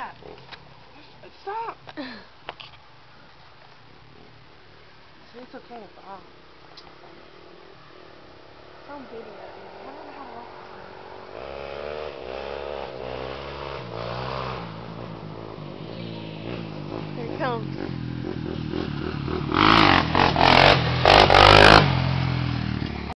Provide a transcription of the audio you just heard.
that. Stop. See, it's okay. It's off. Some video. I don't know how to walk this thing. Here it comes.